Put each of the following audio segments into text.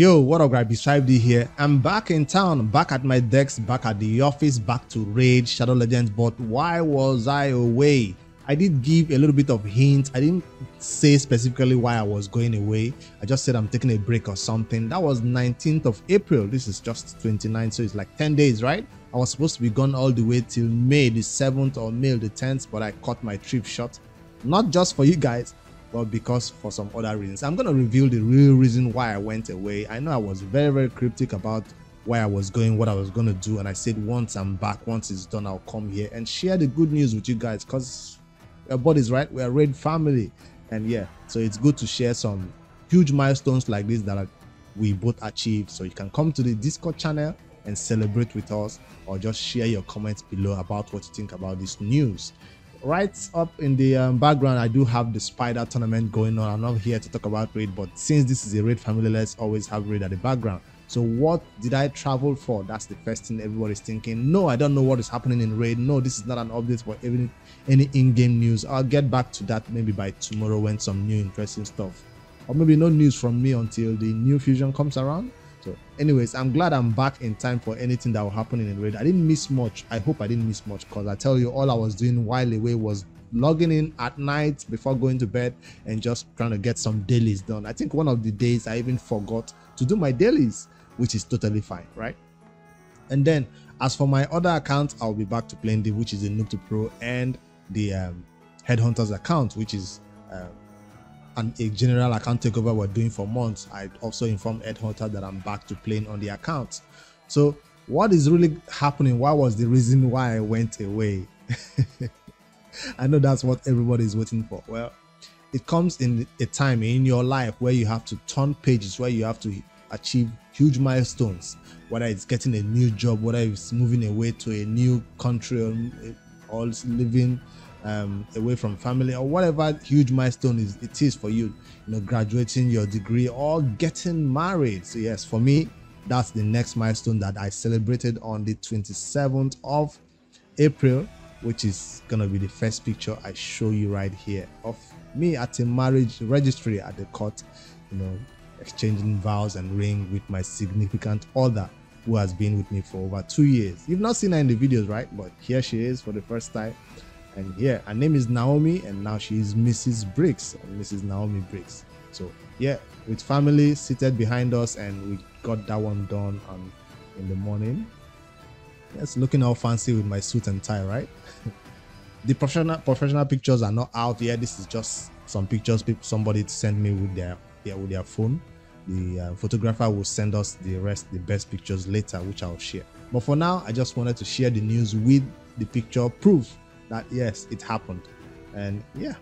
Yo, what up, guys? Beside here. I'm back in town, back at my decks, back at the office, back to raid Shadow Legends. But why was I away? I did give a little bit of hint. I didn't say specifically why I was going away. I just said I'm taking a break or something. That was 19th of April. This is just 29, so it's like 10 days, right? I was supposed to be gone all the way till May the 7th or May the 10th, but I cut my trip short. Not just for you guys, but because for some other reasons. I'm going to reveal the real reason why I went away. I know I was very, very cryptic about where I was going, what I was going to do. And I said, once I'm back, once it's done, I'll come here and share the good news with you guys because we're buddies, right? We're a Raid family. And yeah, so it's good to share some huge milestones like this that we both achieved. So you can come to the Discord channel and celebrate with us or just share your comments below about what you think about this news right up in the um, background i do have the spider tournament going on. I'm not here to talk about raid but since this is a raid family let's always have raid at the background. So what did i travel for? That's the first thing everybody's thinking. No i don't know what is happening in raid. No this is not an update for any any in-game news. I'll get back to that maybe by tomorrow when some new interesting stuff or maybe no news from me until the new fusion comes around so, anyways, I'm glad I'm back in time for anything that will happen in the raid. I didn't miss much. I hope I didn't miss much because I tell you, all I was doing while away was logging in at night before going to bed and just trying to get some dailies done. I think one of the days I even forgot to do my dailies, which is totally fine, right? And then, as for my other account, I'll be back to playing the which is the Noob to Pro and the um, Headhunters account, which is um, a general account takeover we're doing for months, I also informed Ed Hunter that I'm back to playing on the account. So, what is really happening? What was the reason why I went away? I know that's what everybody is waiting for. Well, it comes in a time in your life where you have to turn pages, where you have to achieve huge milestones, whether it's getting a new job, whether it's moving away to a new country or, or living um, away from family or whatever huge milestone is it is for you you know graduating your degree or getting married. So yes for me that's the next milestone that i celebrated on the 27th of april which is gonna be the first picture i show you right here of me at a marriage registry at the court you know exchanging vows and ring with my significant other who has been with me for over two years. You've not seen her in the videos right? But here she is for the first time and yeah, her name is Naomi, and now she is Mrs. Briggs, Mrs. Naomi Briggs. So yeah, with family seated behind us, and we got that one done on in the morning. Yes, looking all fancy with my suit and tie, right? the professional professional pictures are not out yet. This is just some pictures somebody sent me with their yeah with their phone. The uh, photographer will send us the rest, the best pictures later, which I'll share. But for now, I just wanted to share the news with the picture proof that yes, it happened. And yeah,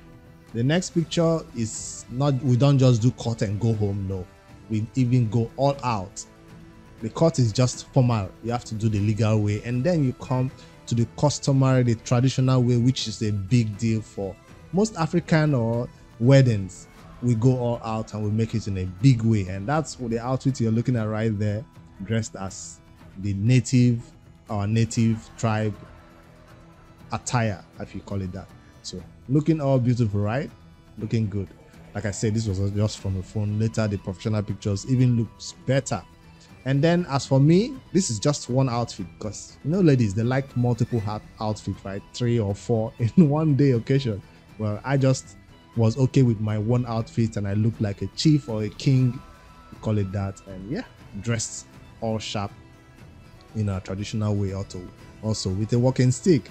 the next picture is not, we don't just do cut and go home. No, we even go all out. The cut is just formal. You have to do the legal way. And then you come to the customary, the traditional way, which is a big deal for most African or weddings. We go all out and we make it in a big way. And that's what the outfit you're looking at right there, dressed as the native, our native tribe attire, if you call it that. So looking all beautiful, right? Looking good. Like I said, this was just from a phone. Later, the professional pictures even looks better. And then as for me, this is just one outfit because you know, ladies, they like multiple hat outfits, right? Three or four in one day occasion. Well, I just was okay with my one outfit and I looked like a chief or a king, call it that. And yeah, dressed all sharp in a traditional way also, also with a walking stick.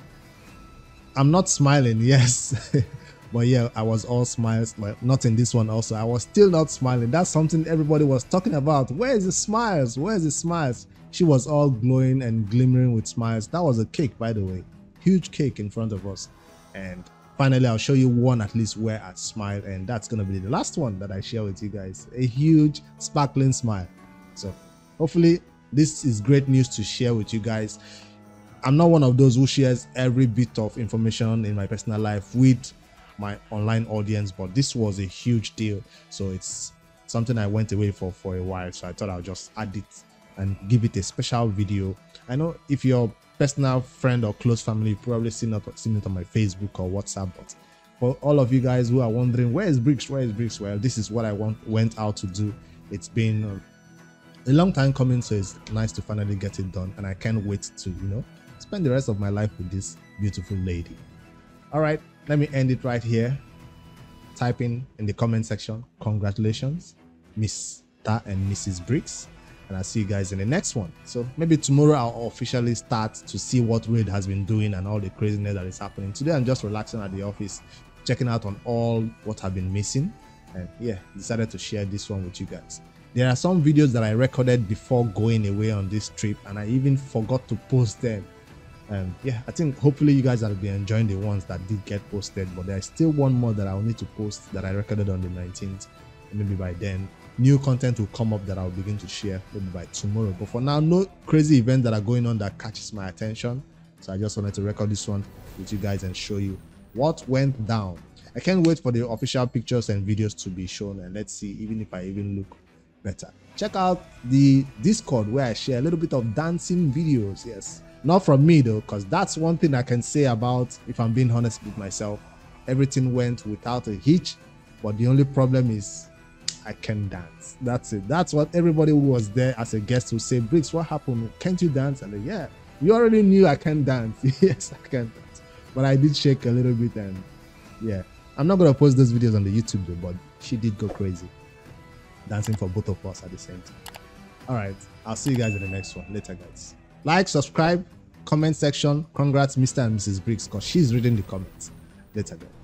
I'm not smiling, yes. but yeah, I was all smiles, but not in this one also. I was still not smiling. That's something everybody was talking about. Where's the smiles? Where's the smiles? She was all glowing and glimmering with smiles. That was a cake, by the way. Huge cake in front of us. And finally, I'll show you one at least where I smiled. And that's going to be the last one that I share with you guys. A huge sparkling smile. So hopefully this is great news to share with you guys. I'm not one of those who shares every bit of information in my personal life with my online audience, but this was a huge deal. So it's something I went away for for a while. So I thought I'll just add it and give it a special video. I know if your personal friend or close family, you probably seen it, seen it on my Facebook or WhatsApp, but for all of you guys who are wondering where is Briggs where is Briggs well, this is what I want went out to do. It's been uh, a long time coming, so it's nice to finally get it done. And I can't wait to, you know, spend the rest of my life with this beautiful lady. All right, let me end it right here. Type in in the comment section, congratulations, Mr. and Mrs. Briggs. And I'll see you guys in the next one. So maybe tomorrow I'll officially start to see what Raid has been doing and all the craziness that is happening. Today I'm just relaxing at the office, checking out on all what I've been missing. And yeah, decided to share this one with you guys. There are some videos that I recorded before going away on this trip, and I even forgot to post them. And yeah, I think hopefully you guys will be enjoying the ones that did get posted, but there's still one more that I'll need to post that I recorded on the 19th. Maybe by then, new content will come up that I'll begin to share maybe by tomorrow. But for now, no crazy events that are going on that catches my attention. So I just wanted to record this one with you guys and show you what went down. I can't wait for the official pictures and videos to be shown and let's see even if I even look better. Check out the Discord where I share a little bit of dancing videos. Yes, not from me though, because that's one thing I can say about if I'm being honest with myself. Everything went without a hitch, but the only problem is I can dance. That's it. That's what everybody who was there as a guest will say. Briggs, what happened? Can't you dance? And like, yeah, you already knew I can dance. yes, I can dance. But I did shake a little bit and yeah. I'm not gonna post those videos on the YouTube though, but she did go crazy dancing for both of us at the same time. All right, I'll see you guys in the next one later, guys. Like, subscribe, comment section. Congrats, Mr. and Mrs. Briggs, because she's reading the comments later, guys.